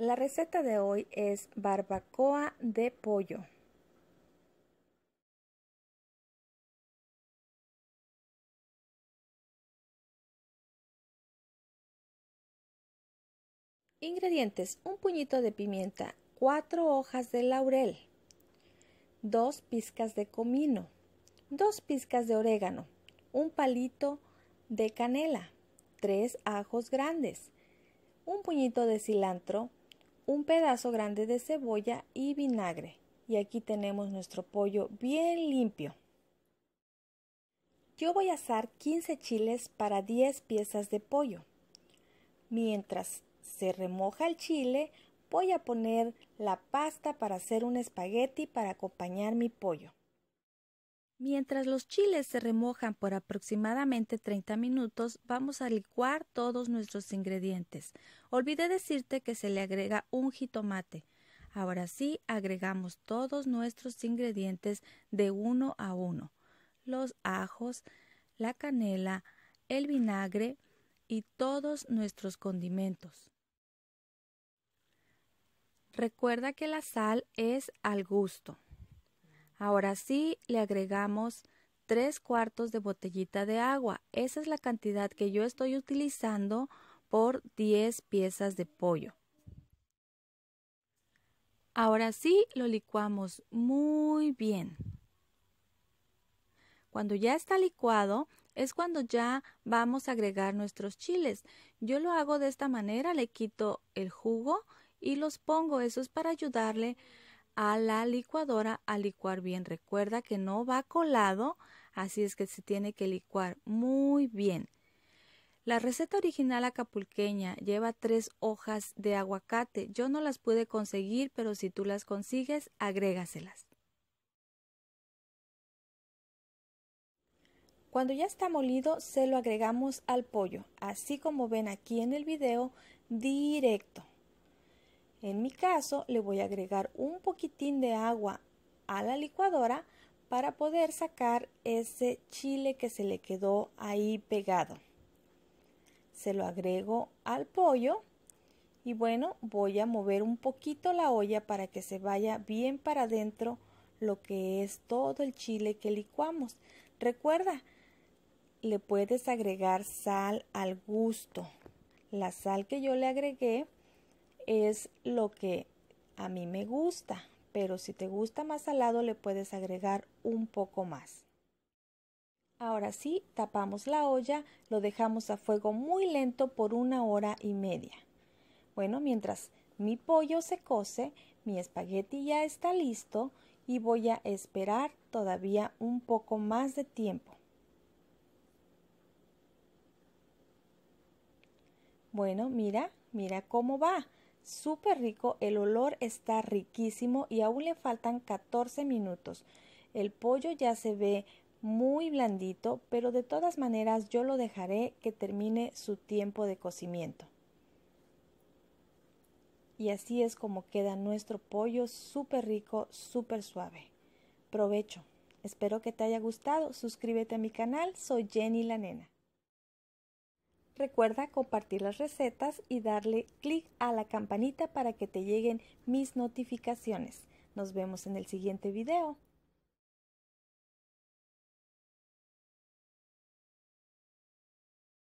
La receta de hoy es barbacoa de pollo. Ingredientes: un puñito de pimienta, cuatro hojas de laurel, dos pizcas de comino, dos pizcas de orégano, un palito de canela, tres ajos grandes, un puñito de cilantro, un pedazo grande de cebolla y vinagre. Y aquí tenemos nuestro pollo bien limpio. Yo voy a asar 15 chiles para 10 piezas de pollo. Mientras se remoja el chile, voy a poner la pasta para hacer un espagueti para acompañar mi pollo. Mientras los chiles se remojan por aproximadamente 30 minutos, vamos a licuar todos nuestros ingredientes. Olvidé decirte que se le agrega un jitomate. Ahora sí, agregamos todos nuestros ingredientes de uno a uno. Los ajos, la canela, el vinagre y todos nuestros condimentos. Recuerda que la sal es al gusto. Ahora sí le agregamos tres cuartos de botellita de agua. Esa es la cantidad que yo estoy utilizando por 10 piezas de pollo. Ahora sí lo licuamos muy bien. Cuando ya está licuado es cuando ya vamos a agregar nuestros chiles. Yo lo hago de esta manera, le quito el jugo y los pongo. Eso es para ayudarle a la licuadora a licuar bien. Recuerda que no va colado, así es que se tiene que licuar muy bien. La receta original acapulqueña lleva tres hojas de aguacate. Yo no las pude conseguir, pero si tú las consigues, agrégaselas. Cuando ya está molido, se lo agregamos al pollo, así como ven aquí en el video, directo. En mi caso, le voy a agregar un poquitín de agua a la licuadora para poder sacar ese chile que se le quedó ahí pegado. Se lo agrego al pollo y bueno, voy a mover un poquito la olla para que se vaya bien para adentro lo que es todo el chile que licuamos. Recuerda, le puedes agregar sal al gusto. La sal que yo le agregué es lo que a mí me gusta, pero si te gusta más salado le puedes agregar un poco más. Ahora sí, tapamos la olla, lo dejamos a fuego muy lento por una hora y media. Bueno, mientras mi pollo se cose, mi espagueti ya está listo y voy a esperar todavía un poco más de tiempo. Bueno, mira, mira cómo va súper rico, el olor está riquísimo y aún le faltan 14 minutos. El pollo ya se ve muy blandito, pero de todas maneras yo lo dejaré que termine su tiempo de cocimiento. Y así es como queda nuestro pollo súper rico, súper suave. Provecho. Espero que te haya gustado. Suscríbete a mi canal. Soy Jenny la nena. Recuerda compartir las recetas y darle clic a la campanita para que te lleguen mis notificaciones. Nos vemos en el siguiente video.